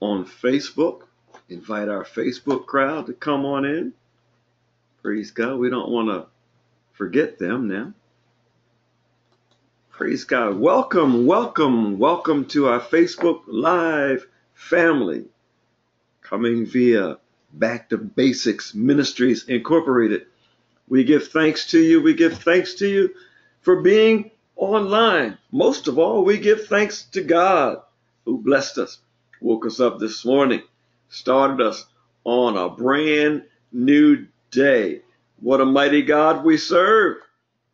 on Facebook. Invite our Facebook crowd to come on in. Praise God. We don't want to forget them now. Praise God. Welcome, welcome, welcome to our Facebook Live family coming via Back to Basics Ministries Incorporated. We give thanks to you. We give thanks to you for being online. Most of all, we give thanks to God who blessed us, woke us up this morning, started us on a brand new day. What a mighty God we serve.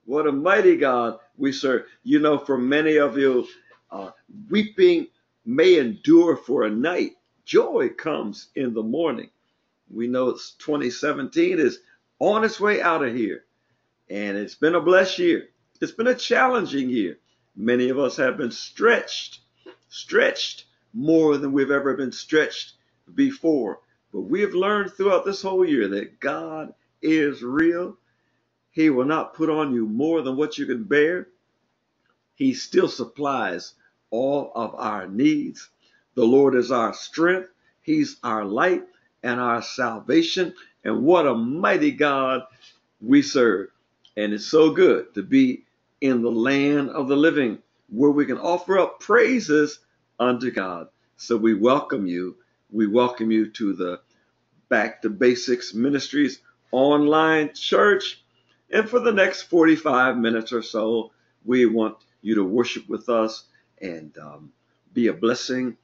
What a mighty God we serve. You know, for many of you, uh, weeping may endure for a night. Joy comes in the morning. We know it's 2017 is on its way out of here. And it's been a blessed year. It's been a challenging year. Many of us have been stretched, stretched more than we've ever been stretched before. But we have learned throughout this whole year that God is real. He will not put on you more than what you can bear. He still supplies all of our needs. The Lord is our strength. He's our light and our salvation. And what a mighty God we serve. And it's so good to be in the land of the living where we can offer up praises unto God. So we welcome you. We welcome you to the Back to Basics Ministries online church. And for the next 45 minutes or so, we want you to worship with us and um, be a blessing,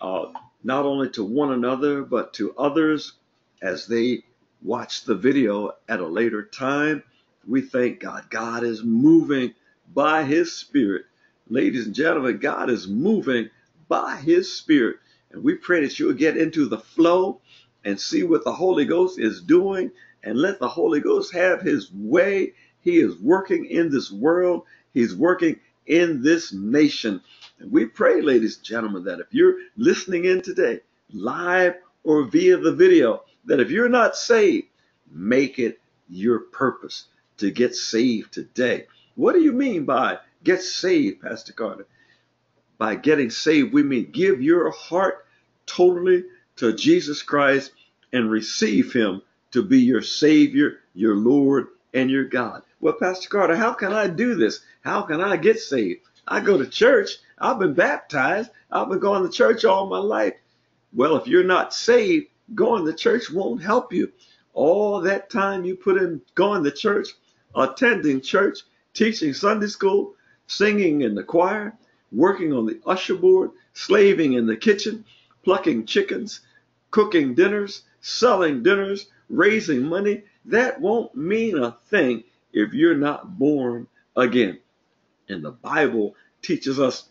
uh, not only to one another, but to others as they watch the video at a later time. We thank God. God is moving by his spirit. Ladies and gentlemen, God is moving by his spirit. And we pray that you'll get into the flow and see what the Holy Ghost is doing and let the Holy Ghost have his way. He is working in this world. He's working in this nation. And we pray, ladies and gentlemen, that if you're listening in today, live or via the video, that if you're not saved, make it your purpose to get saved today. What do you mean by get saved, Pastor Carter? By getting saved, we mean give your heart totally to Jesus Christ and receive him to be your Savior, your Lord, and your God. Well, Pastor Carter, how can I do this? How can I get saved? I go to church. I've been baptized. I've been going to church all my life. Well, if you're not saved, going to church won't help you. All that time you put in going to church, attending church, teaching Sunday school, singing in the choir, working on the usher board, slaving in the kitchen, plucking chickens, cooking dinners, selling dinners, raising money, that won't mean a thing if you're not born again. And the Bible teaches us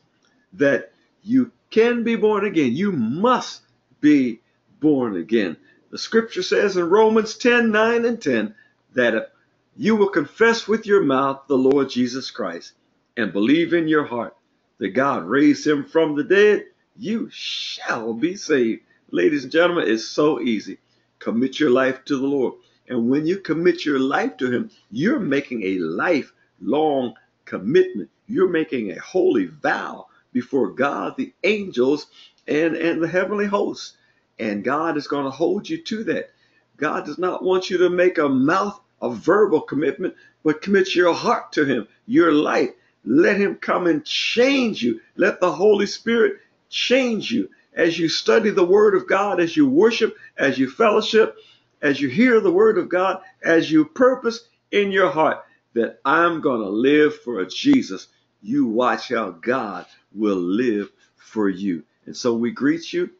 that you can be born again. You must be born again. The scripture says in Romans 10 9 and 10 that if you will confess with your mouth the Lord Jesus Christ and believe in your heart that God raised him from the dead, you shall be saved. Ladies and gentlemen, it's so easy. Commit your life to the Lord. And when you commit your life to him, you're making a lifelong commitment. You're making a holy vow before God, the angels, and, and the heavenly hosts. And God is going to hold you to that. God does not want you to make a mouth a verbal commitment, but commit your heart to Him, your life. Let Him come and change you. Let the Holy Spirit change you as you study the Word of God, as you worship, as you fellowship, as you hear the Word of God, as you purpose in your heart that I'm going to live for Jesus. You watch how God will live for you. And so we greet you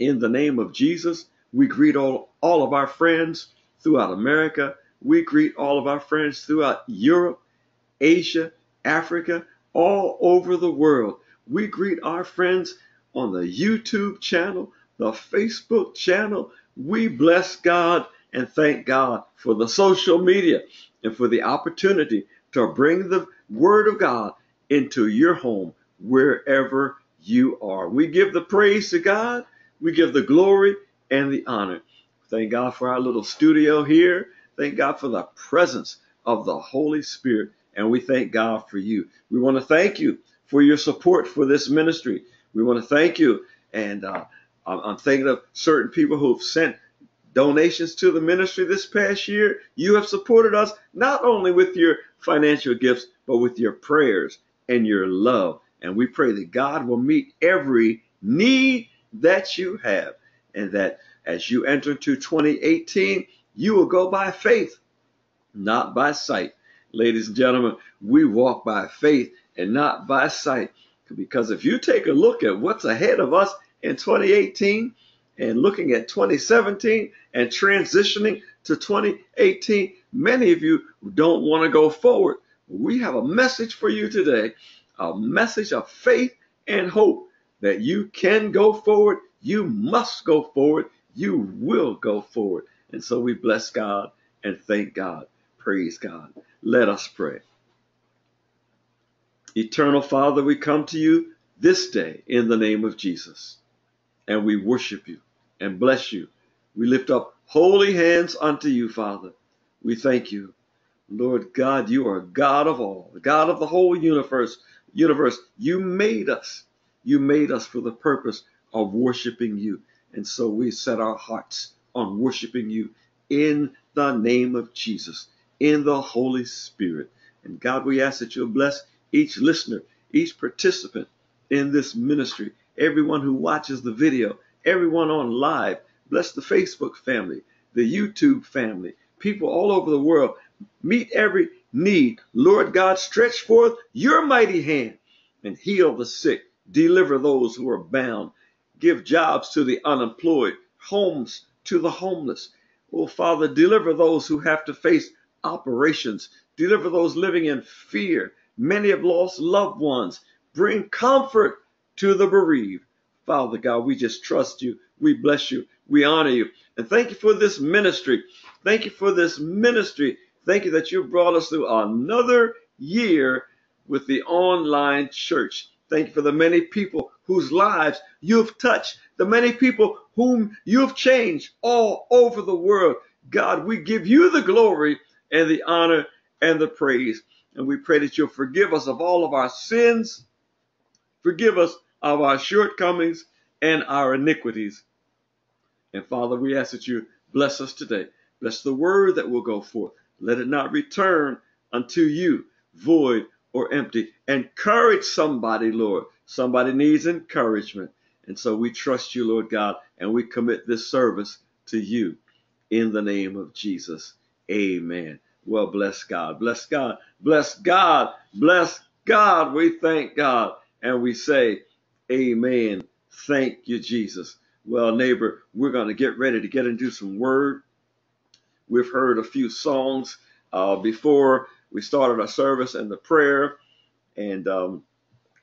in the name of Jesus. We greet all, all of our friends throughout America we greet all of our friends throughout Europe, Asia, Africa, all over the world. We greet our friends on the YouTube channel, the Facebook channel. We bless God and thank God for the social media and for the opportunity to bring the Word of God into your home wherever you are. We give the praise to God, we give the glory and the honor. Thank God for our little studio here. Thank God for the presence of the Holy Spirit. And we thank God for you. We want to thank you for your support for this ministry. We want to thank you and uh, I'm thinking of certain people who've sent donations to the ministry this past year. You have supported us not only with your financial gifts, but with your prayers and your love. And we pray that God will meet every need that you have and that as you enter into 2018, you will go by faith, not by sight. Ladies and gentlemen, we walk by faith and not by sight. Because if you take a look at what's ahead of us in 2018 and looking at 2017 and transitioning to 2018, many of you don't want to go forward. We have a message for you today, a message of faith and hope that you can go forward. You must go forward. You will go forward. And so we bless God and thank God. Praise God. Let us pray. Eternal Father, we come to you this day in the name of Jesus, and we worship you and bless you. We lift up holy hands unto you, Father. We thank you. Lord God, you are God of all, God of the whole universe. Universe, you made us. You made us for the purpose of worshiping you. And so we set our hearts on worshiping you in the name of Jesus, in the Holy Spirit. And God, we ask that you'll bless each listener, each participant in this ministry, everyone who watches the video, everyone on live. Bless the Facebook family, the YouTube family, people all over the world. Meet every need. Lord God, stretch forth your mighty hand and heal the sick, deliver those who are bound, give jobs to the unemployed, homes to the homeless. Oh, Father, deliver those who have to face operations, deliver those living in fear, Many have lost loved ones. Bring comfort to the bereaved. Father God, we just trust you. We bless you. We honor you. And thank you for this ministry. Thank you for this ministry. Thank you that you brought us through another year with the online church. Thank you for the many people whose lives you've touched, the many people whom you've changed all over the world. God, we give you the glory and the honor and the praise. And we pray that you'll forgive us of all of our sins, forgive us of our shortcomings and our iniquities. And Father, we ask that you bless us today. Bless the word that will go forth. Let it not return unto you void or empty. Encourage somebody, Lord. Somebody needs encouragement. And so we trust you, Lord God, and we commit this service to you in the name of Jesus. Amen. Well, bless God. Bless God. Bless God. Bless God. We thank God and we say, Amen. Thank you, Jesus. Well, neighbor, we're going to get ready to get into some word. We've heard a few songs uh, before we started our service and the prayer, and um,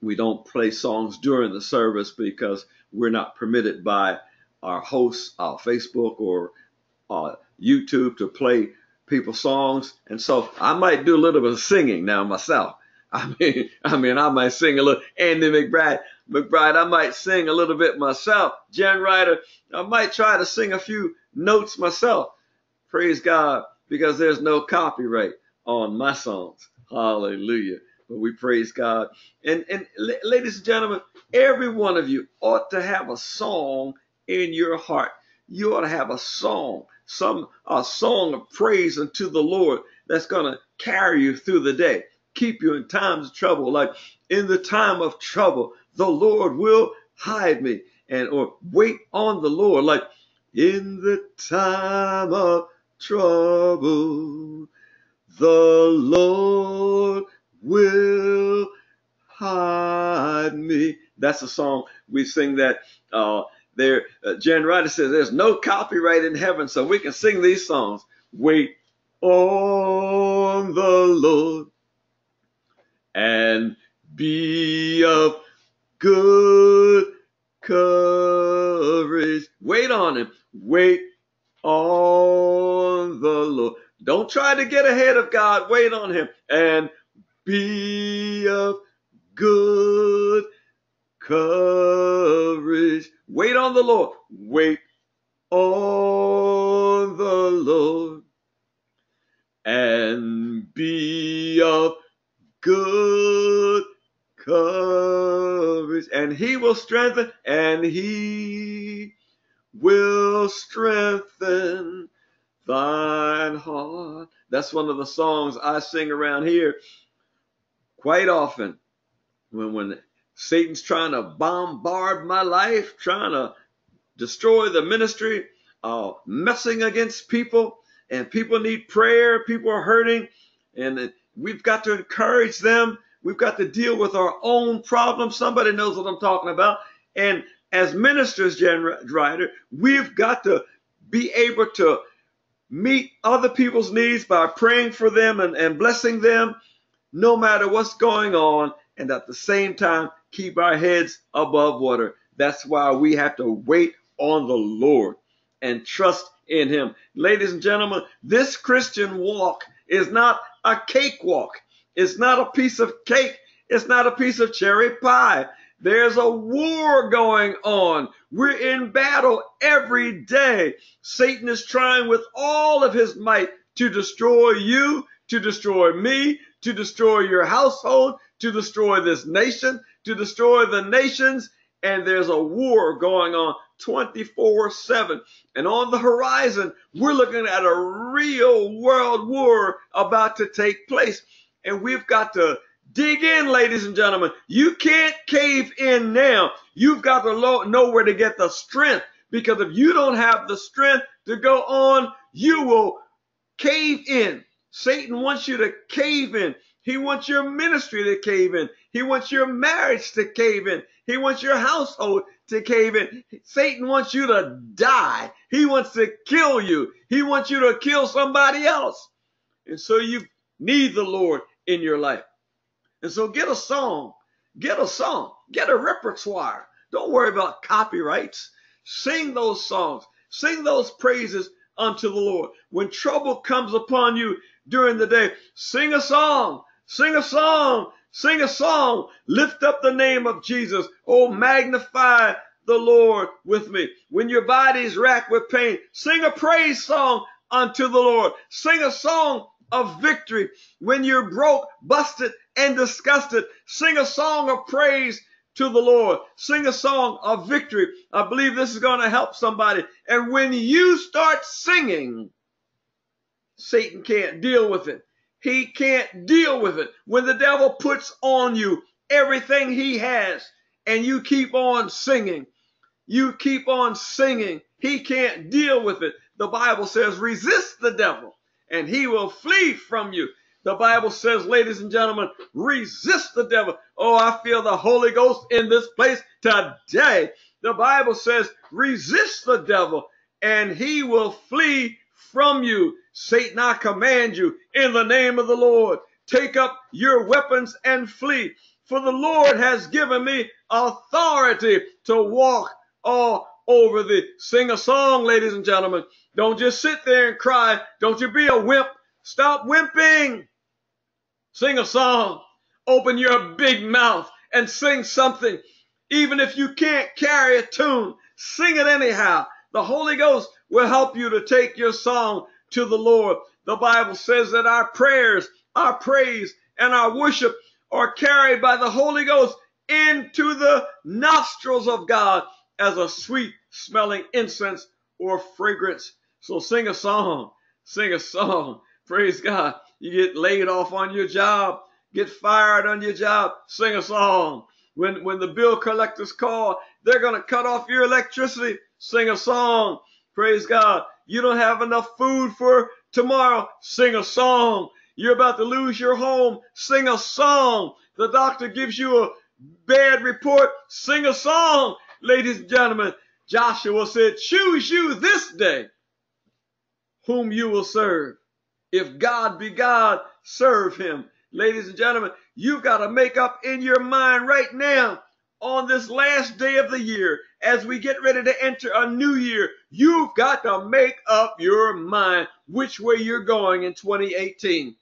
we don't play songs during the service because we're not permitted by our hosts, our Facebook or uh, YouTube to play people's songs. And so I might do a little bit of singing now myself. I mean, I mean, I might sing a little Andy McBride. McBride, I might sing a little bit myself. Jan Ryder, I might try to sing a few notes myself. Praise God, because there's no copyright on my songs. Hallelujah. But we praise God. And, and ladies and gentlemen, every one of you ought to have a song in your heart. You ought to have a song some a song of praise unto the Lord that's going to carry you through the day, keep you in times of trouble. Like in the time of trouble, the Lord will hide me and or wait on the Lord. Like in the time of trouble, the Lord will hide me. That's a song we sing that uh, there, uh, Ryder says there's no copyright in heaven, so we can sing these songs. Wait on the Lord and be of good courage. Wait on him. Wait on the Lord. Don't try to get ahead of God. Wait on him and be of good courage. Wait on the Lord. Wait on the Lord and be of good courage. And he will strengthen and he will strengthen thine heart. That's one of the songs I sing around here quite often. When, when Satan's trying to bombard my life, trying to destroy the ministry, uh, messing against people, and people need prayer, people are hurting, and we've got to encourage them. We've got to deal with our own problems. Somebody knows what I'm talking about. And as ministers, Jen Ryder, we've got to be able to meet other people's needs by praying for them and, and blessing them no matter what's going on, and at the same time, keep our heads above water. That's why we have to wait on the Lord and trust in Him. Ladies and gentlemen, this Christian walk is not a cakewalk. It's not a piece of cake. It's not a piece of cherry pie. There's a war going on. We're in battle every day. Satan is trying with all of his might to destroy you, to destroy me, to destroy your household, to destroy this nation, to destroy the nations. And there's a war going on 24 7. And on the horizon, we're looking at a real world war about to take place. And we've got to dig in, ladies and gentlemen. You can't cave in now. You've got to know where to get the strength because if you don't have the strength to go on, you will cave in. Satan wants you to cave in. He wants your ministry to cave in. He wants your marriage to cave in. He wants your household to cave in. Satan wants you to die. He wants to kill you. He wants you to kill somebody else. And so you need the Lord in your life. And so get a song. Get a song. Get a repertoire. Don't worry about copyrights. Sing those songs. Sing those praises unto the Lord. When trouble comes upon you during the day, sing a song. Sing a song. Sing a song. Lift up the name of Jesus. Oh, magnify the Lord with me. When your body's racked with pain, sing a praise song unto the Lord. Sing a song of victory. When you're broke, busted, and disgusted, sing a song of praise to the Lord. Sing a song of victory. I believe this is going to help somebody. And when you start singing, Satan can't deal with it. He can't deal with it. When the devil puts on you everything he has and you keep on singing, you keep on singing, he can't deal with it. The Bible says, resist the devil and he will flee from you. The Bible says, ladies and gentlemen, resist the devil. Oh, I feel the Holy Ghost in this place today. The Bible says, resist the devil and he will flee from you. Satan, I command you in the name of the Lord, take up your weapons and flee. For the Lord has given me authority to walk all over thee. Sing a song, ladies and gentlemen. Don't just sit there and cry. Don't you be a wimp. Stop wimping. Sing a song. Open your big mouth and sing something. Even if you can't carry a tune, sing it anyhow. The Holy Ghost will help you to take your song to the Lord. The Bible says that our prayers, our praise, and our worship are carried by the Holy Ghost into the nostrils of God as a sweet smelling incense or fragrance. So sing a song, sing a song. Praise God. You get laid off on your job, get fired on your job, sing a song. When, when the bill collectors call, they're going to cut off your electricity, sing a song. Praise God. You don't have enough food for tomorrow. Sing a song. You're about to lose your home. Sing a song. The doctor gives you a bad report. Sing a song. Ladies and gentlemen, Joshua said, choose you this day whom you will serve. If God be God, serve him. Ladies and gentlemen, you've got to make up in your mind right now on this last day of the year, as we get ready to enter a new year, you've got to make up your mind which way you're going in 2018.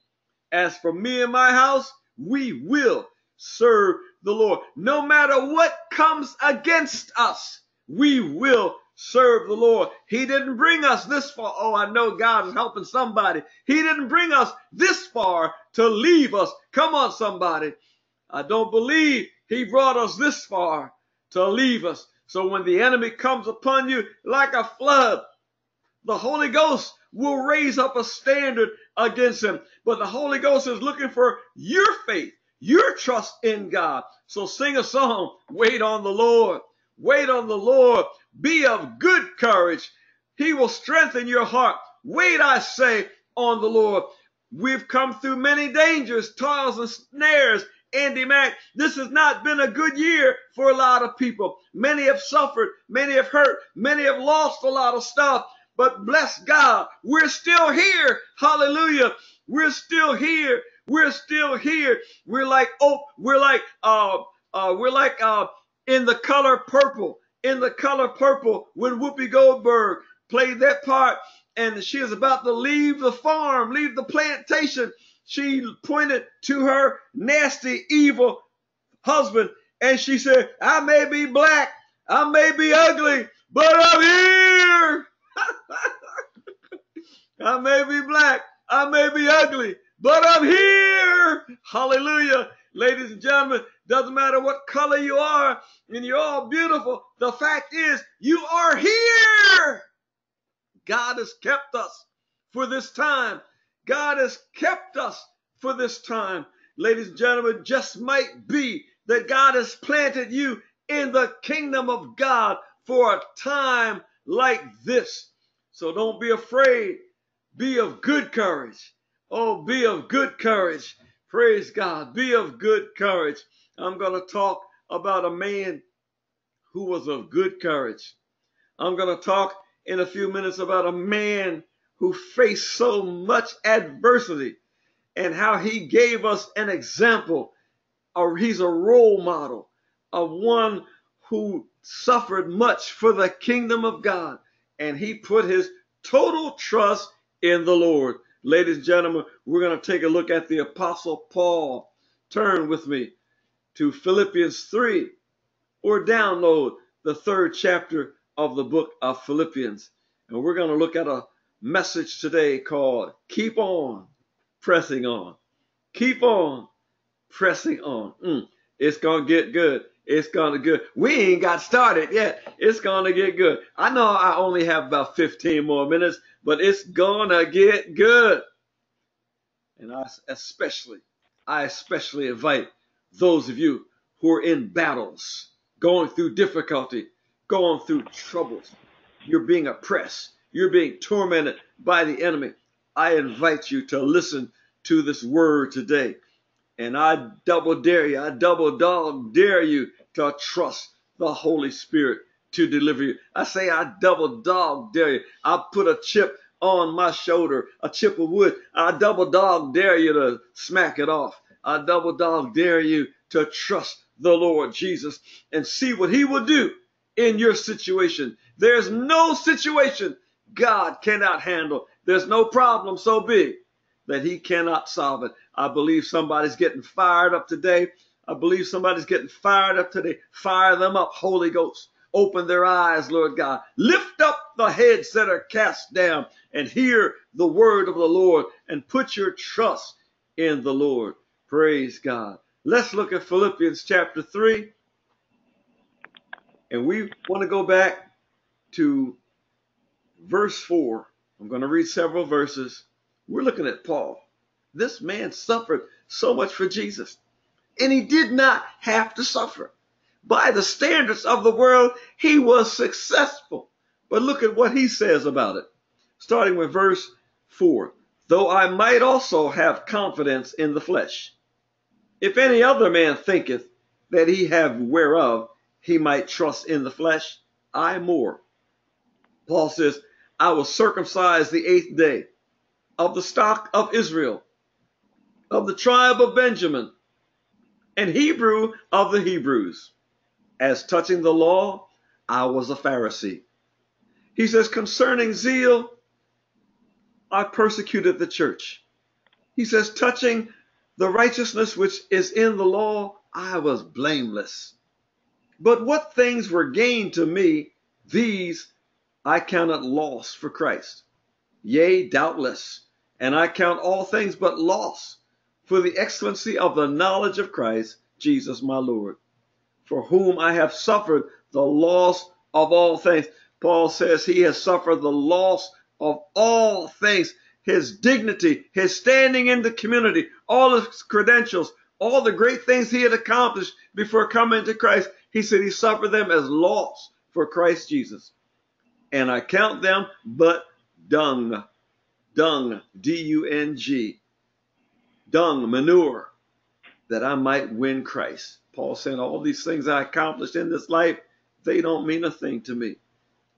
As for me and my house, we will serve the Lord. No matter what comes against us, we will serve the Lord. He didn't bring us this far. Oh, I know God is helping somebody. He didn't bring us this far to leave us. Come on, somebody. I don't believe he brought us this far to leave us. So when the enemy comes upon you like a flood, the Holy Ghost will raise up a standard against him. But the Holy Ghost is looking for your faith, your trust in God. So sing a song, wait on the Lord. Wait on the Lord. Be of good courage. He will strengthen your heart. Wait, I say, on the Lord. We've come through many dangers, toils, and snares. Andy Mack, this has not been a good year for a lot of people. Many have suffered, many have hurt, many have lost a lot of stuff. But bless God, we're still here. Hallelujah. We're still here. We're still here. We're like oh, we're like uh uh we're like uh in the color purple. In the color purple when Whoopi Goldberg played that part and she is about to leave the farm, leave the plantation. She pointed to her nasty, evil husband and she said, I may be black, I may be ugly, but I'm here. I may be black, I may be ugly, but I'm here. Hallelujah. Ladies and gentlemen, doesn't matter what color you are, and you're all beautiful. The fact is, you are here. God has kept us for this time. God has kept us for this time. Ladies and gentlemen, just might be that God has planted you in the kingdom of God for a time like this. So don't be afraid. Be of good courage. Oh, be of good courage. Praise God. Be of good courage. I'm going to talk about a man who was of good courage. I'm going to talk in a few minutes about a man who faced so much adversity and how he gave us an example. Or he's a role model of one who suffered much for the kingdom of God and he put his total trust in the Lord. Ladies and gentlemen, we're going to take a look at the Apostle Paul. Turn with me to Philippians 3 or download the third chapter of the book of Philippians. And we're going to look at a message today called Keep On Pressing On. Keep on pressing on. Mm, it's going to get good. It's going to good. We ain't got started yet. It's going to get good. I know I only have about 15 more minutes, but it's going to get good. And I especially, I especially invite those of you who are in battles, going through difficulty, going through troubles, you're being oppressed, you're being tormented by the enemy. I invite you to listen to this word today. And I double dare you, I double dog dare you to trust the Holy Spirit to deliver you. I say I double dog dare you. I put a chip on my shoulder, a chip of wood. I double dog dare you to smack it off. I double dog dare you to trust the Lord Jesus and see what he will do in your situation. There's no situation God cannot handle. There's no problem so big that he cannot solve it. I believe somebody's getting fired up today. I believe somebody's getting fired up today. Fire them up, Holy Ghost. Open their eyes, Lord God. Lift up the heads that are cast down and hear the word of the Lord and put your trust in the Lord. Praise God. Let's look at Philippians chapter 3. And we want to go back to verse 4. I'm going to read several verses. We're looking at Paul. This man suffered so much for Jesus, and he did not have to suffer. By the standards of the world, he was successful. But look at what he says about it, starting with verse 4. Though I might also have confidence in the flesh. If any other man thinketh that he have whereof he might trust in the flesh, I more. Paul says, I was circumcised the eighth day of the stock of Israel, of the tribe of Benjamin, and Hebrew of the Hebrews. As touching the law, I was a Pharisee. He says, concerning zeal, I persecuted the church. He says, touching the righteousness which is in the law, I was blameless. But what things were gained to me, these I count it loss for Christ. Yea, doubtless, and I count all things but loss for the excellency of the knowledge of Christ Jesus my Lord, for whom I have suffered the loss of all things. Paul says he has suffered the loss of all things his dignity, his standing in the community, all his credentials, all the great things he had accomplished before coming to Christ. He said he suffered them as loss for Christ Jesus. And I count them but dung, dung, D U N G, dung, manure, that I might win Christ. Paul said, All these things I accomplished in this life, they don't mean a thing to me.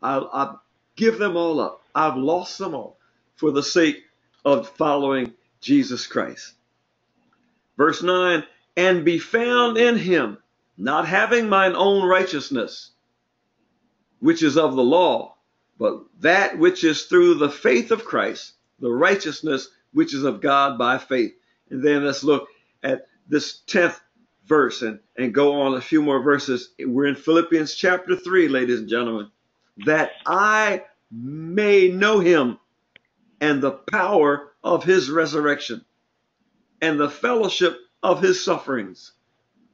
I'll, I'll give them all up. I've lost them all for the sake of following Jesus Christ. Verse 9, and be found in him, not having mine own righteousness, which is of the law, but that which is through the faith of Christ, the righteousness which is of God by faith. And then let's look at this 10th verse and, and go on a few more verses. We're in Philippians chapter 3, ladies and gentlemen. That I may know him and the power of his resurrection and the fellowship of his sufferings,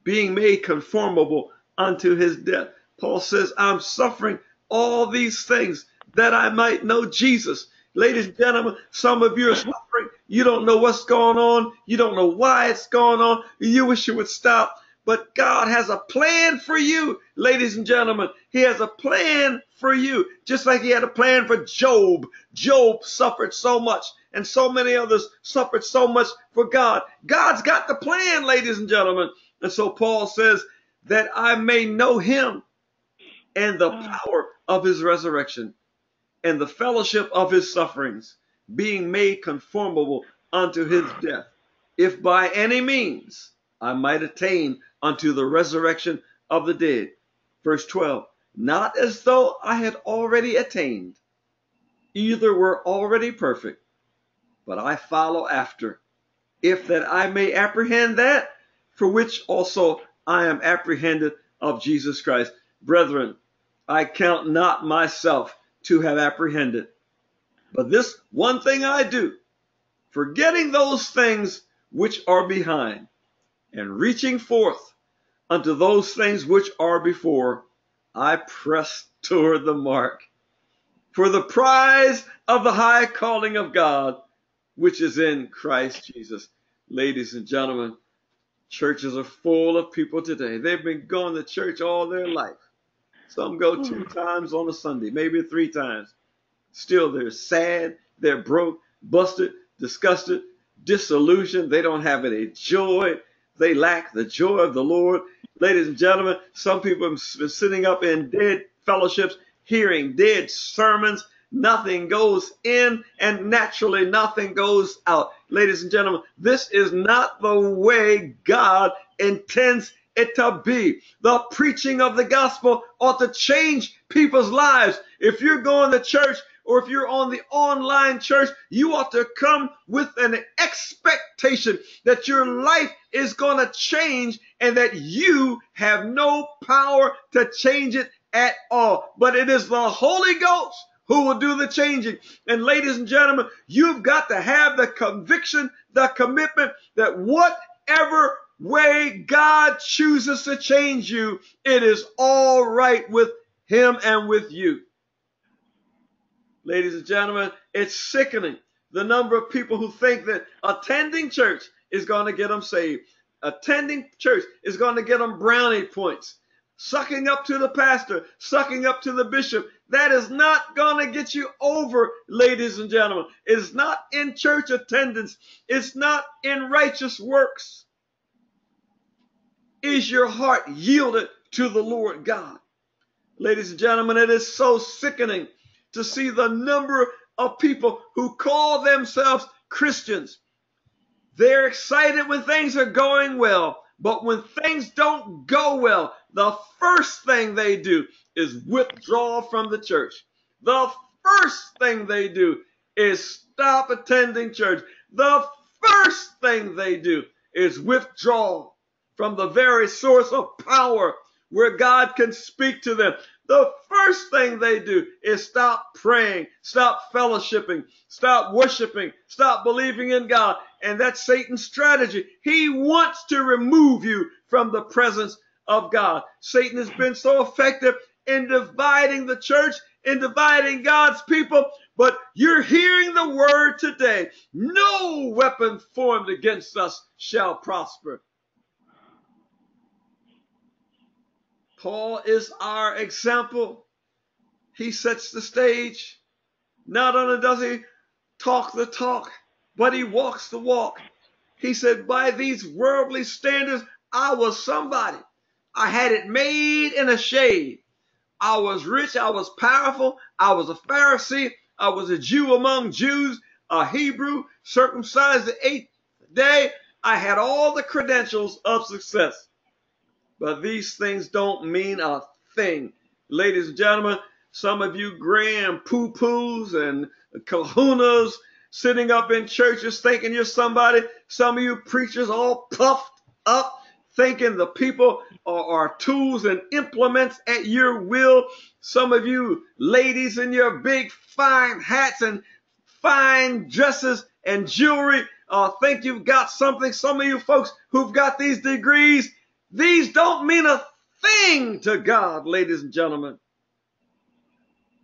being made conformable unto his death. Paul says, I'm suffering all these things that I might know Jesus. Ladies and gentlemen, some of you are suffering. You don't know what's going on. You don't know why it's going on. You wish it would stop. But God has a plan for you, ladies and gentlemen. He has a plan for you, just like He had a plan for Job. Job suffered so much, and so many others suffered so much for God. God's got the plan, ladies and gentlemen. And so Paul says, that I may know Him and the mm. power of His resurrection and the fellowship of His sufferings, being made conformable unto His death, if by any means I might attain unto the resurrection of the dead. Verse 12, not as though I had already attained, either were already perfect, but I follow after, if that I may apprehend that for which also I am apprehended of Jesus Christ. Brethren, I count not myself to have apprehended, but this one thing I do, forgetting those things which are behind, and reaching forth unto those things which are before, I press toward the mark for the prize of the high calling of God, which is in Christ Jesus. Ladies and gentlemen, churches are full of people today. They've been going to church all their life. Some go two hmm. times on a Sunday, maybe three times. Still, they're sad, they're broke, busted, disgusted, disillusioned. They don't have any joy. They lack the joy of the Lord. Ladies and gentlemen, some people have been sitting up in dead fellowships, hearing dead sermons. Nothing goes in and naturally nothing goes out. Ladies and gentlemen, this is not the way God intends it to be. The preaching of the gospel ought to change people's lives. If you're going to church or if you're on the online church, you ought to come with an expectation that your life is going to change and that you have no power to change it at all. But it is the Holy Ghost who will do the changing. And ladies and gentlemen, you've got to have the conviction, the commitment that whatever way God chooses to change you, it is all right with him and with you. Ladies and gentlemen, it's sickening the number of people who think that attending church is going to get them saved. Attending church is going to get them brownie points. Sucking up to the pastor, sucking up to the bishop, that is not going to get you over, ladies and gentlemen. It's not in church attendance. It's not in righteous works. Is your heart yielded to the Lord God? Ladies and gentlemen, it is so sickening to see the number of people who call themselves Christians. They're excited when things are going well, but when things don't go well, the first thing they do is withdraw from the church. The first thing they do is stop attending church. The first thing they do is withdraw from the very source of power where God can speak to them the first thing they do is stop praying, stop fellowshipping, stop worshiping, stop believing in God. And that's Satan's strategy. He wants to remove you from the presence of God. Satan has been so effective in dividing the church, in dividing God's people. But you're hearing the word today. No weapon formed against us shall prosper. Paul is our example. He sets the stage. Not only does he talk the talk, but he walks the walk. He said, by these worldly standards, I was somebody. I had it made in a shade. I was rich. I was powerful. I was a Pharisee. I was a Jew among Jews, a Hebrew, circumcised the eighth day. I had all the credentials of success. But these things don't mean a thing. Ladies and gentlemen, some of you grand poo-poos and kahunas sitting up in churches thinking you're somebody. Some of you preachers all puffed up thinking the people are, are, tools and implements at your will. Some of you ladies in your big fine hats and fine dresses and jewelry uh, think you've got something. Some of you folks who've got these degrees, these don't mean a thing to God, ladies and gentlemen.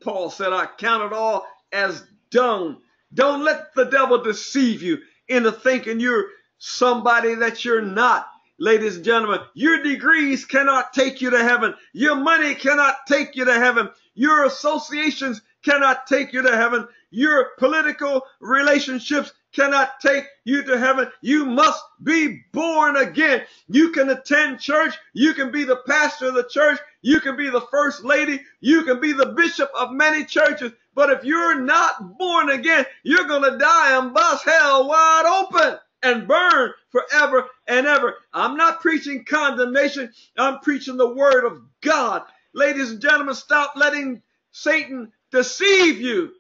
Paul said, I count it all as dung. Don't let the devil deceive you into thinking you're somebody that you're not. Ladies and gentlemen, your degrees cannot take you to heaven. Your money cannot take you to heaven. Your associations cannot take you to heaven. Your political relationships cannot take you to heaven. You must be born again. You can attend church. You can be the pastor of the church. You can be the first lady. You can be the bishop of many churches. But if you're not born again, you're going to die and bust hell wide open and burn forever and ever. I'm not preaching condemnation. I'm preaching the word of God. Ladies and gentlemen, stop letting Satan deceive you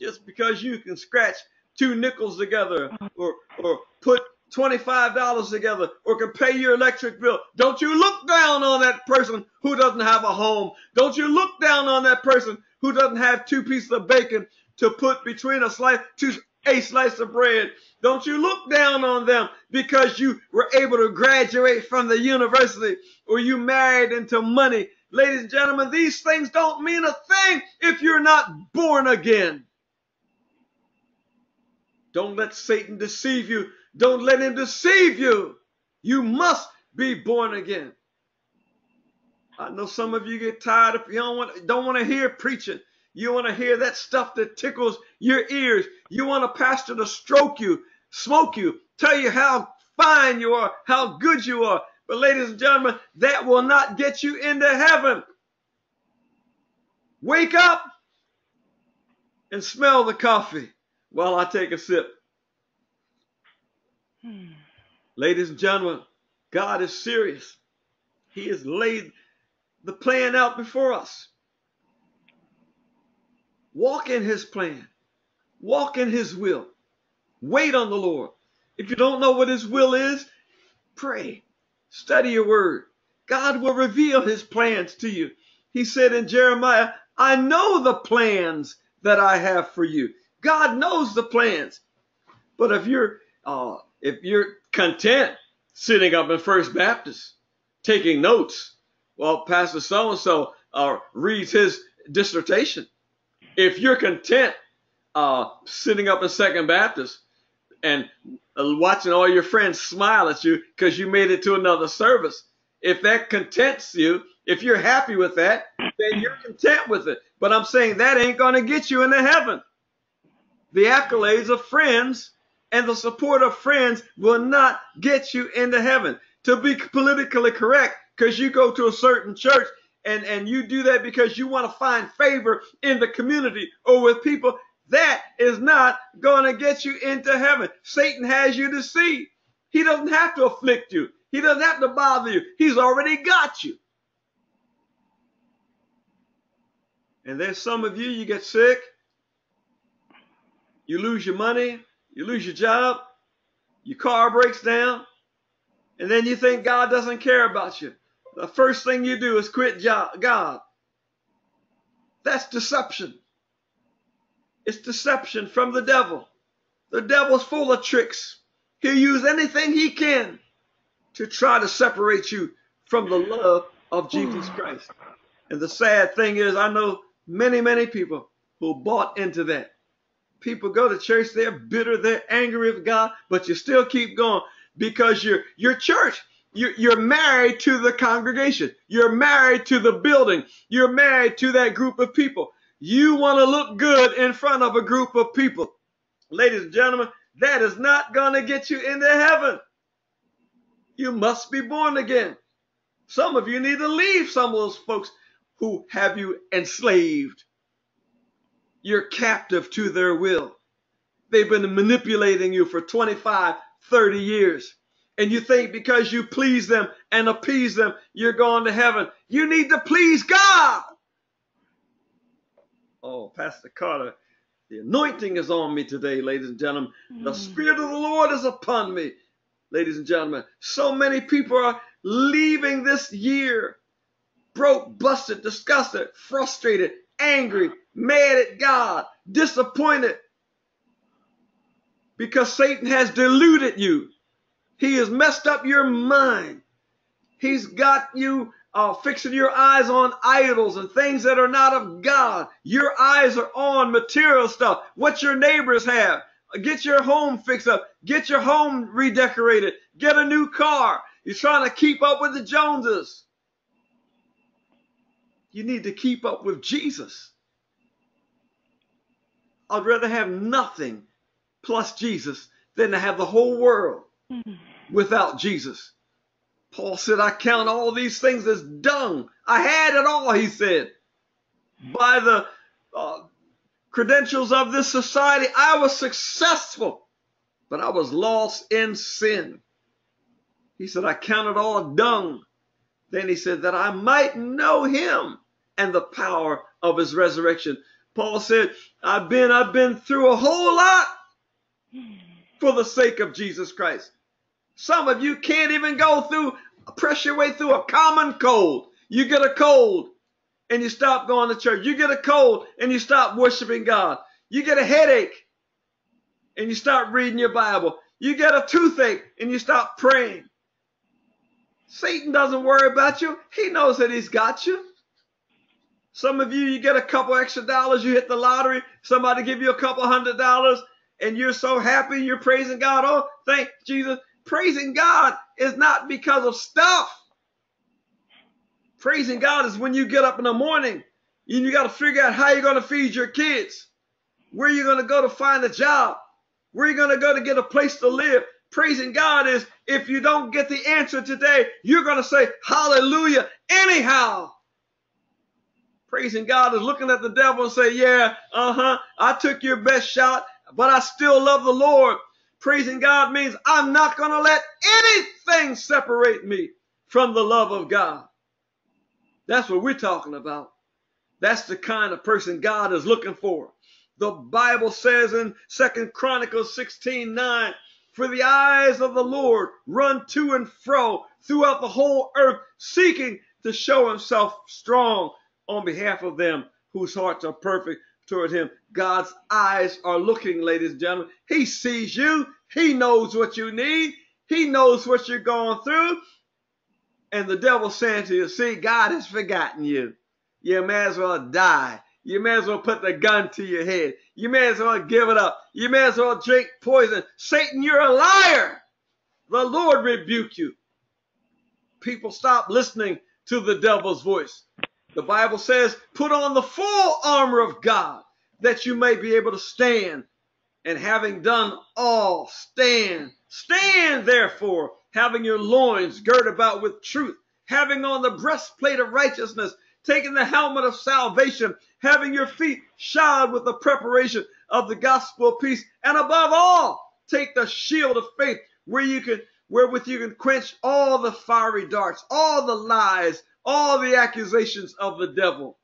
just because you can scratch two nickels together oh. or, or put $25 together or can pay your electric bill. Don't you look down on that person who doesn't have a home. Don't you look down on that person who doesn't have two pieces of bacon to put between a slice, two, a slice of bread. Don't you look down on them because you were able to graduate from the university or you married into money. Ladies and gentlemen, these things don't mean a thing if you're not born again. Don't let Satan deceive you. Don't let him deceive you. You must be born again. I know some of you get tired if you don't want don't want to hear preaching. You want to hear that stuff that tickles your ears. You want a pastor to stroke you, smoke you, tell you how fine you are, how good you are. But ladies and gentlemen, that will not get you into heaven. Wake up and smell the coffee while I take a sip. Hmm. Ladies and gentlemen, God is serious. He has laid the plan out before us. Walk in his plan. Walk in his will. Wait on the Lord. If you don't know what his will is, pray. Study your word. God will reveal his plans to you. He said in Jeremiah, I know the plans that I have for you. God knows the plans. But if you're uh, if you're content sitting up in First Baptist taking notes while Pastor so and so reads his dissertation, if you're content uh, sitting up in Second Baptist and uh, watching all your friends smile at you because you made it to another service, if that contents you, if you're happy with that, then you're content with it. But I'm saying that ain't going to get you into heaven. The accolades of friends and the support of friends will not get you into heaven. To be politically correct, because you go to a certain church and, and you do that because you want to find favor in the community or with people, that is not going to get you into heaven. Satan has you deceived. He doesn't have to afflict you. He doesn't have to bother you. He's already got you. And there's some of you, you get sick, you lose your money, you lose your job, your car breaks down, and then you think God doesn't care about you. The first thing you do is quit God. That's deception. It's deception from the devil. The devil's full of tricks. He'll use anything he can to try to separate you from the love of Jesus hmm. Christ. And the sad thing is, I know many, many people who bought into that. People go to church, they're bitter, they're angry with God, but you still keep going because your your church, you're, you're married to the congregation. You're married to the building. You're married to that group of people. You want to look good in front of a group of people. Ladies and gentlemen, that is not going to get you into heaven. You must be born again. Some of you need to leave some of those folks who have you enslaved. You're captive to their will. They've been manipulating you for 25, 30 years. And you think because you please them and appease them, you're going to heaven. You need to please God. Oh, Pastor Carter, the anointing is on me today, ladies and gentlemen. Mm. The Spirit of the Lord is upon me, ladies and gentlemen. So many people are leaving this year broke, busted, disgusted, frustrated, angry, mad at God, disappointed because Satan has deluded you. He has messed up your mind. He's got you uh, fixing your eyes on idols and things that are not of God. Your eyes are on material stuff, what your neighbors have. Get your home fixed up. Get your home redecorated. Get a new car. You're trying to keep up with the Joneses. You need to keep up with Jesus. I'd rather have nothing plus Jesus than to have the whole world without Jesus. Paul said, I count all these things as dung. I had it all, he said. By the uh, credentials of this society, I was successful, but I was lost in sin. He said, I counted all dung. Then he said, that I might know him and the power of his resurrection. Paul said, I've been, I've been through a whole lot for the sake of Jesus Christ. Some of you can't even go through, press your way through a common cold. You get a cold and you stop going to church. You get a cold and you stop worshiping God. You get a headache and you start reading your Bible. You get a toothache and you stop praying. Satan doesn't worry about you. He knows that he's got you. Some of you, you get a couple extra dollars, you hit the lottery, somebody give you a couple hundred dollars, and you're so happy, you're praising God. Oh, thank Jesus praising God is not because of stuff. Praising God is when you get up in the morning and you got to figure out how you're going to feed your kids, where you're going to go to find a job, where you're going to go to get a place to live. Praising God is if you don't get the answer today, you're going to say hallelujah anyhow. Praising God is looking at the devil and say, yeah, uh-huh, I took your best shot, but I still love the Lord. Praising God means I'm not going to let anything separate me from the love of God. That's what we're talking about. That's the kind of person God is looking for. The Bible says in Second Chronicles 16 9, for the eyes of the Lord run to and fro throughout the whole earth, seeking to show himself strong on behalf of them whose hearts are perfect toward him. God's eyes are looking, ladies and gentlemen. He sees you. He knows what you need. He knows what you're going through. And the devil saying to you, see, God has forgotten you. You may as well die. You may as well put the gun to your head. You may as well give it up. You may as well drink poison. Satan, you're a liar. The Lord rebuke you. People stop listening to the devil's voice. The Bible says, put on the full armor of God that you may be able to stand. And having done all, stand. Stand therefore, having your loins girt about with truth, having on the breastplate of righteousness, taking the helmet of salvation, having your feet shod with the preparation of the gospel of peace, and above all, take the shield of faith where you can wherewith you can quench all the fiery darts, all the lies all the accusations of the devil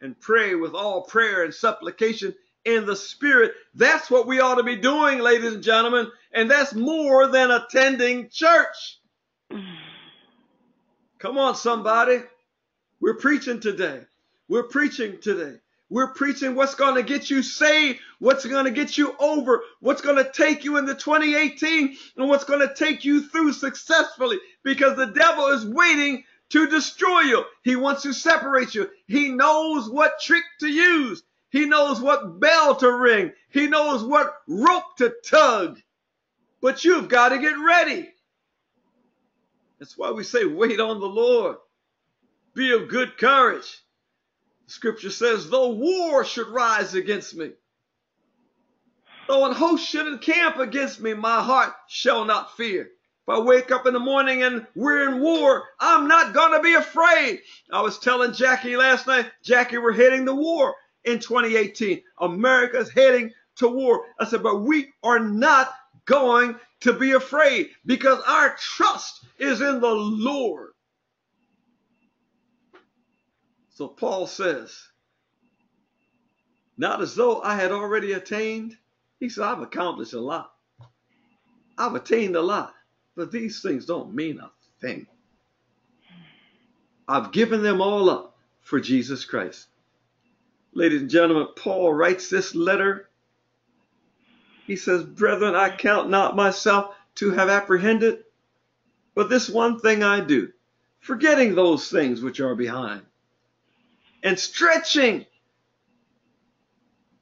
and pray with all prayer and supplication in the spirit. That's what we ought to be doing, ladies and gentlemen. And that's more than attending church. Come on, somebody. We're preaching today. We're preaching today. We're preaching what's going to get you saved, what's going to get you over, what's going to take you into 2018, and what's going to take you through successfully because the devil is waiting to destroy you. He wants to separate you. He knows what trick to use. He knows what bell to ring. He knows what rope to tug. But you've got to get ready. That's why we say, wait on the Lord. Be of good courage. The scripture says, though war should rise against me, though an host should encamp against me, my heart shall not fear. If I wake up in the morning and we're in war, I'm not going to be afraid. I was telling Jackie last night, Jackie, we're heading to war in 2018. America's heading to war. I said, but we are not going to be afraid because our trust is in the Lord. So Paul says, not as though I had already attained. He said, I've accomplished a lot. I've attained a lot, but these things don't mean a thing. I've given them all up for Jesus Christ. Ladies and gentlemen, Paul writes this letter. He says, Brethren, I count not myself to have apprehended, but this one thing I do, forgetting those things which are behind and stretching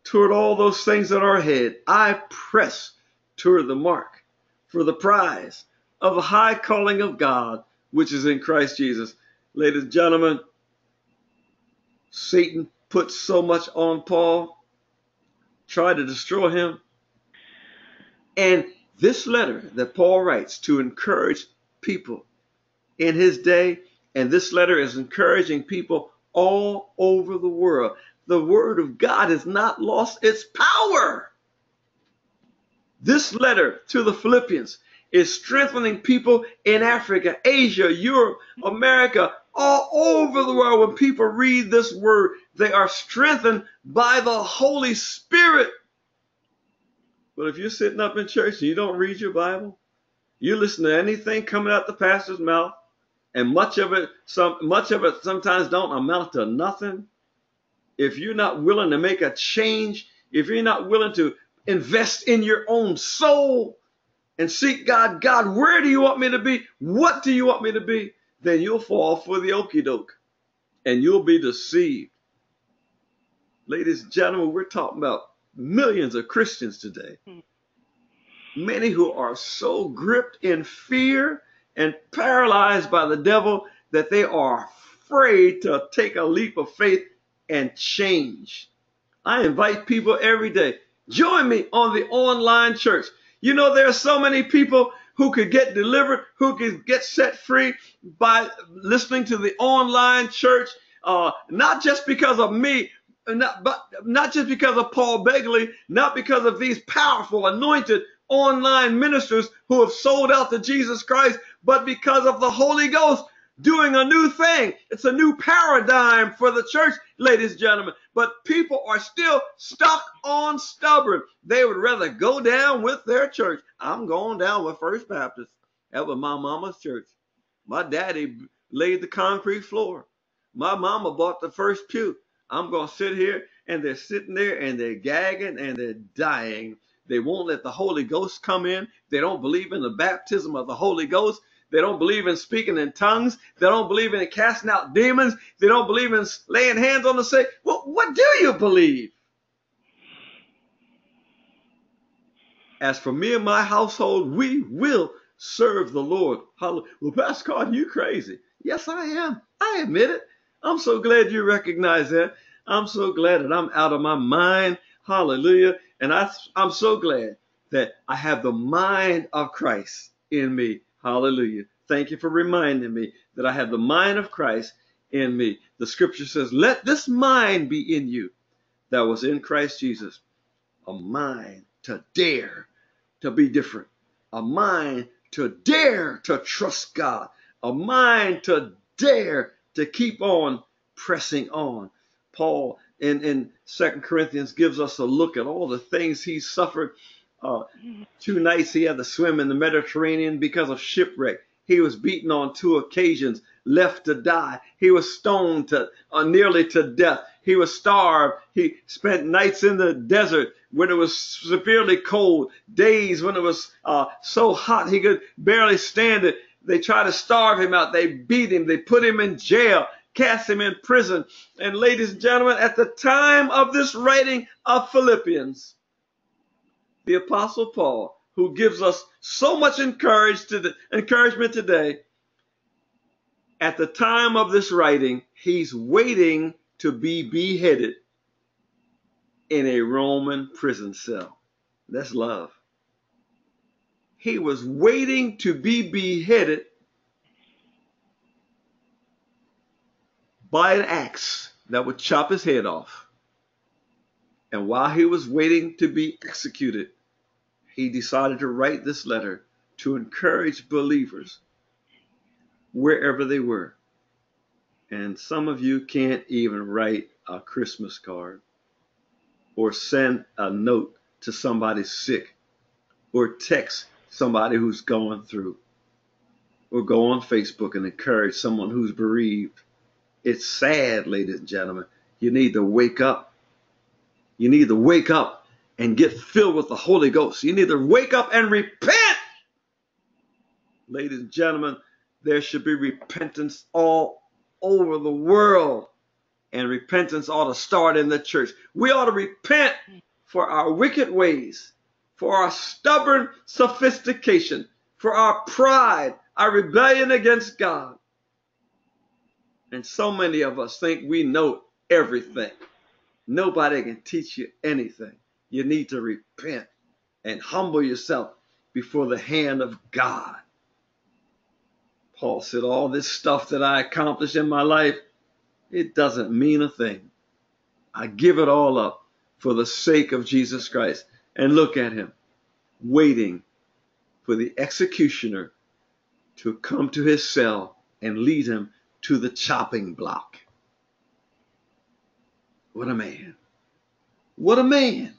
toward all those things that are ahead, I press toward the mark for the prize of the high calling of God, which is in Christ Jesus. Ladies and gentlemen, Satan put so much on Paul, tried to destroy him. And this letter that Paul writes to encourage people in his day, and this letter is encouraging people all over the world. The word of God has not lost its power. This letter to the Philippians is strengthening people in Africa, Asia, Europe, America, all over the world. When people read this word, they are strengthened by the Holy Spirit. But if you're sitting up in church and you don't read your Bible, you listen to anything coming out the pastor's mouth, and much of it some much of it sometimes don't amount to nothing if you're not willing to make a change if you're not willing to invest in your own soul and seek God, God, where do you want me to be? What do you want me to be? Then you'll fall for the okey doke and you'll be deceived. Ladies and gentlemen, we're talking about millions of Christians today. Many who are so gripped in fear and paralyzed by the devil that they are afraid to take a leap of faith and change. I invite people every day. Join me on the online church. You know, there are so many people who could get delivered, who could get set free by listening to the online church, uh, not just because of me, not, but not just because of Paul Begley, not because of these powerful, anointed online ministers who have sold out to Jesus Christ, but because of the Holy Ghost doing a new thing. It's a new paradigm for the church, ladies and gentlemen. But people are still stuck on stubborn. They would rather go down with their church. I'm going down with First Baptist. That was my mama's church. My daddy laid the concrete floor. My mama bought the first pew. I'm going to sit here and they're sitting there and they're gagging and they're dying. They won't let the Holy Ghost come in. They don't believe in the baptism of the Holy Ghost. They don't believe in speaking in tongues. They don't believe in casting out demons. They don't believe in laying hands on the sick. Well, what do you believe? As for me and my household, we will serve the Lord. Hallelujah. Well, Pastor Carter, you crazy. Yes, I am. I admit it. I'm so glad you recognize that. I'm so glad that I'm out of my mind. Hallelujah. And I, I'm so glad that I have the mind of Christ in me. Hallelujah. Thank you for reminding me that I have the mind of Christ in me. The scripture says, Let this mind be in you that was in Christ Jesus. A mind to dare to be different, a mind to dare to trust God, a mind to dare to keep on pressing on. Paul in, in 2 Corinthians gives us a look at all the things he suffered uh, two nights he had to swim in the Mediterranean because of shipwreck. He was beaten on two occasions, left to die. He was stoned to uh, nearly to death. He was starved. He spent nights in the desert when it was severely cold, days when it was uh, so hot he could barely stand it. They try to starve him out. They beat him. They put him in jail, cast him in prison. And ladies and gentlemen, at the time of this writing of Philippians, the apostle Paul, who gives us so much encouragement today, at the time of this writing, he's waiting to be beheaded in a Roman prison cell. That's love. He was waiting to be beheaded by an axe that would chop his head off. And while he was waiting to be executed, he decided to write this letter to encourage believers wherever they were. And some of you can't even write a Christmas card or send a note to somebody sick or text somebody who's going through or go on Facebook and encourage someone who's bereaved. It's sad, ladies and gentlemen. You need to wake up. You need to wake up and get filled with the Holy Ghost. You need to wake up and repent. Ladies and gentlemen, there should be repentance all over the world. And repentance ought to start in the church. We ought to repent for our wicked ways, for our stubborn sophistication, for our pride, our rebellion against God. And so many of us think we know everything. Nobody can teach you anything. You need to repent and humble yourself before the hand of God. Paul said, All this stuff that I accomplished in my life, it doesn't mean a thing. I give it all up for the sake of Jesus Christ. And look at him, waiting for the executioner to come to his cell and lead him to the chopping block. What a man. What a man.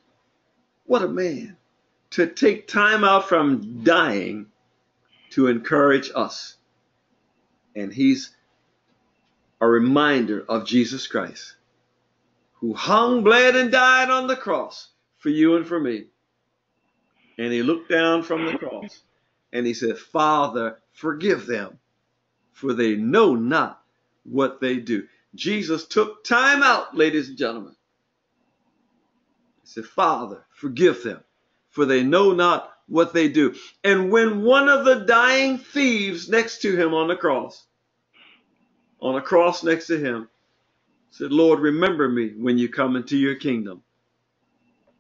What a man. To take time out from dying to encourage us and he's a reminder of Jesus Christ, who hung, bled, and died on the cross for you and for me. And he looked down from the cross and he said, Father, forgive them, for they know not what they do. Jesus took time out, ladies and gentlemen. He said, Father, forgive them, for they know not what they do. And when one of the dying thieves next to him on the cross, on a cross next to him, said, Lord, remember me when you come into your kingdom.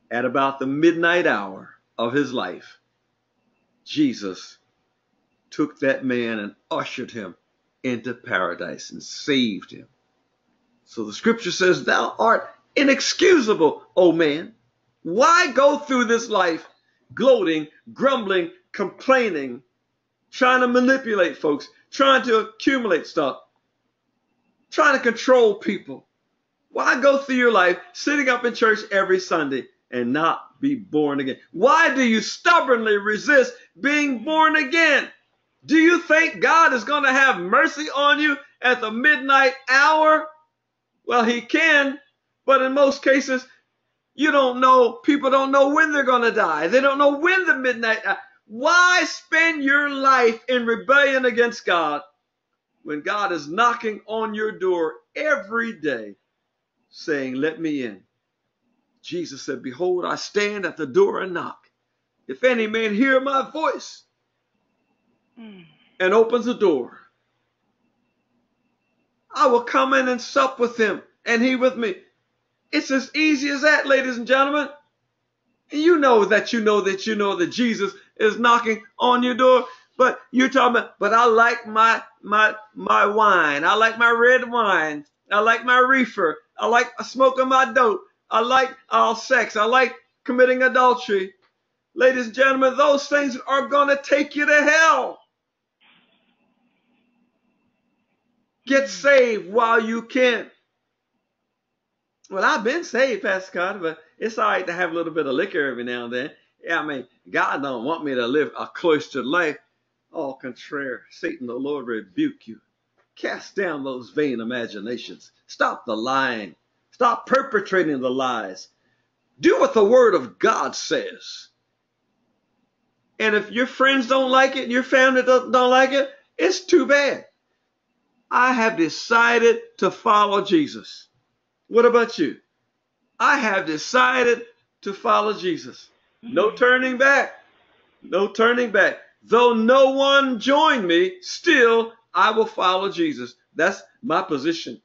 At about the midnight hour of his life, Jesus took that man and ushered him into paradise and saved him. So the scripture says, Thou art inexcusable, O man. Why go through this life gloating, grumbling, complaining, trying to manipulate folks, trying to accumulate stuff, trying to control people? Why go through your life sitting up in church every Sunday and not be born again? Why do you stubbornly resist being born again? Do you think God is going to have mercy on you at the midnight hour? Well, he can, but in most cases, you don't know, people don't know when they're going to die. They don't know when the midnight. Uh, why spend your life in rebellion against God when God is knocking on your door every day saying, Let me in? Jesus said, Behold, I stand at the door and knock. If any man hear my voice and opens the door, I will come in and sup with him and he with me. It's as easy as that, ladies and gentlemen. You know that you know that you know that Jesus is knocking on your door. But you're talking about, but I like my my my wine. I like my red wine. I like my reefer. I like smoking my dope. I like all sex. I like committing adultery. Ladies and gentlemen, those things are going to take you to hell. Get saved while you can. Well, I've been saved, Pastor Carter, but it's all right to have a little bit of liquor every now and then. Yeah, I mean, God don't want me to live a cloistered life. All contrary, Satan, the Lord rebuke you. Cast down those vain imaginations. Stop the lying. Stop perpetrating the lies. Do what the word of God says. And if your friends don't like it, your family don't, don't like it, It's too bad. I have decided to follow Jesus. What about you? I have decided to follow Jesus. No mm-hmm. turning back. No turning back. Though no one join me, still I will follow Jesus. That's my position.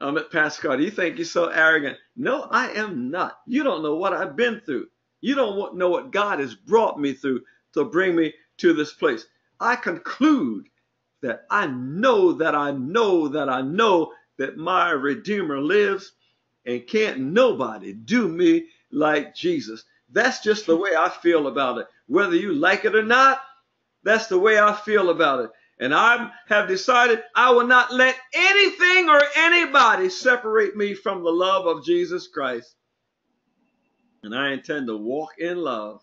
I'm at Pascal. You think you're so arrogant? No, I am not. You don't know what I've been through. You don't know what God has brought me through to bring me to this place. I conclude that I know that I know that I know that my Redeemer lives and can't nobody do me like Jesus. That's just the way I feel about it. Whether you like it or not, that's the way I feel about it. And I have decided I will not let anything or anybody separate me from the love of Jesus Christ. And I intend to walk in love.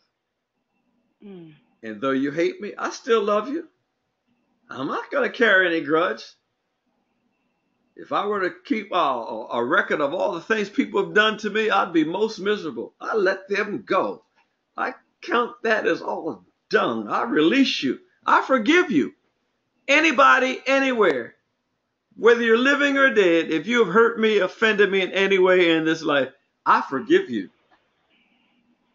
Mm. And though you hate me, I still love you. I'm not going to carry any grudge. If I were to keep a, a, record of all the things people have done to me, I'd be most miserable. I let them go. I count that as all done. I release you. I forgive you. Anybody, anywhere, whether you're living or dead, if you have hurt me, offended me in any way in this life, I forgive you.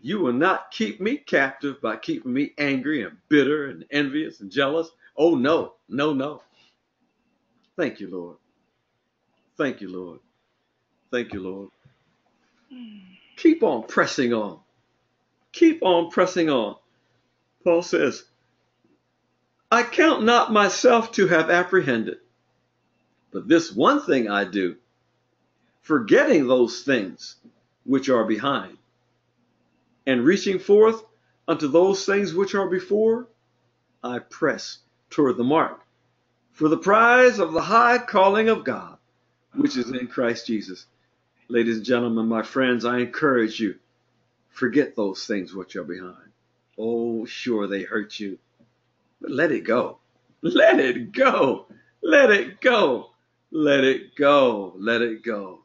You will not keep me captive by keeping me angry and bitter and envious and jealous. Oh, no, no, no. Thank you, Lord. Thank you, Lord. Thank you, Lord. Keep on pressing on. Keep on pressing on. Paul says, I count not myself to have apprehended, but this one thing I do, forgetting those things which are behind, and reaching forth unto those things which are before, I press toward the mark for the prize of the high calling of God which is in Christ Jesus. Ladies and gentlemen, my friends, I encourage you, forget those things which are behind. Oh, sure, they hurt you, but let it go. Let it go. Let it go. Let it go. Let it go.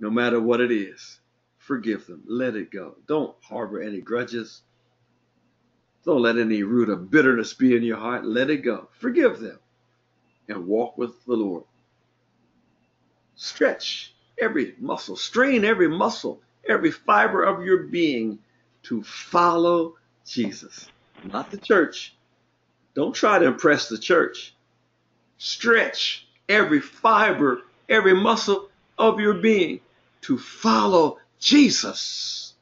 No matter what it is, forgive them. Let it go. Don't harbor any grudges. Don't let any root of bitterness be in your heart. Let it go. Forgive them and walk with the Lord. Stretch every muscle, strain every muscle, every fiber of your being to follow Jesus, not the church. Don't try to impress the church. Stretch every fiber, every muscle of your being to follow Jesus.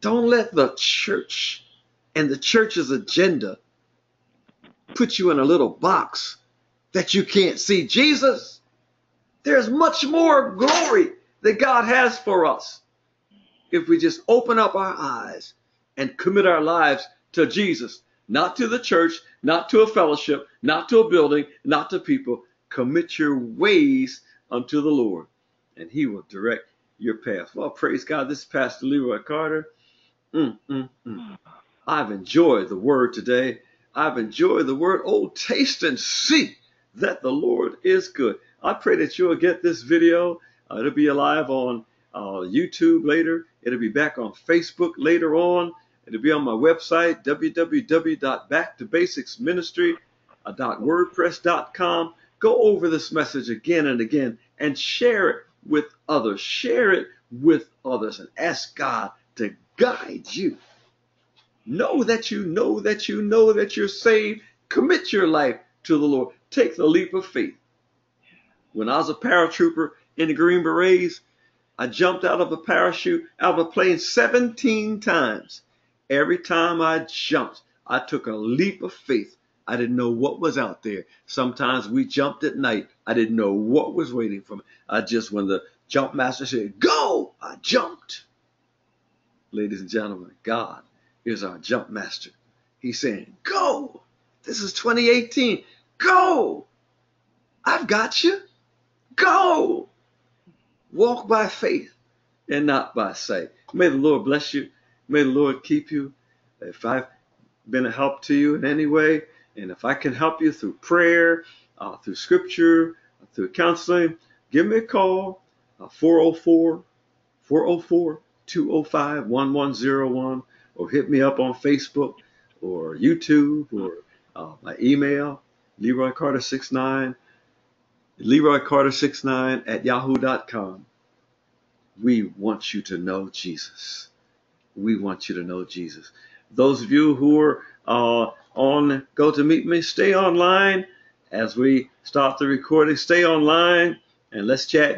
Don't let the church and the church's agenda put you in a little box that you can't see Jesus. There's much more glory that God has for us if we just open up our eyes and commit our lives to Jesus, not to the church, not to a fellowship, not to a building, not to people. Commit your ways unto the Lord, and He will direct your path. Well, praise God. This is Pastor Leroy Carter. Mm, mm, mm. I've enjoyed the word today. I've enjoyed the word. Oh, taste and see that the Lord is good. I pray that you'll get this video. Uh, it'll be live on uh, YouTube later. It'll be back on Facebook later on. It'll be on my website, www.backtobasicsministry.wordpress.com. Go over this message again and again and share it with others. Share it with others and ask God to guide you. Know that you know that you know that you're saved. Commit your life to the Lord. Take the leap of faith. When I was a paratrooper in the Green Berets, I jumped out of a parachute, out of a plane 17 times. Every time I jumped, I took a leap of faith. I didn't know what was out there. Sometimes we jumped at night. I didn't know what was waiting for me. I just, when the jump master said, go, I jumped. Ladies and gentlemen, God is our jump master. He's saying, go. This is 2018. Go. I've got you. Go! Walk by faith and not by sight. May the Lord bless you. May the Lord keep you. If I've been a help to you in any way, and if I can help you through prayer, uh, through scripture, through counseling, give me a call, uh, 404 404 205 1101, or hit me up on Facebook or YouTube or uh, my email, Leroy Carter 69 Leroy Carter 69 at yahoo.com. We want you to know Jesus. We want you to know Jesus. Those of you who are uh, on me. stay online as we stop the recording. Stay online and let's chat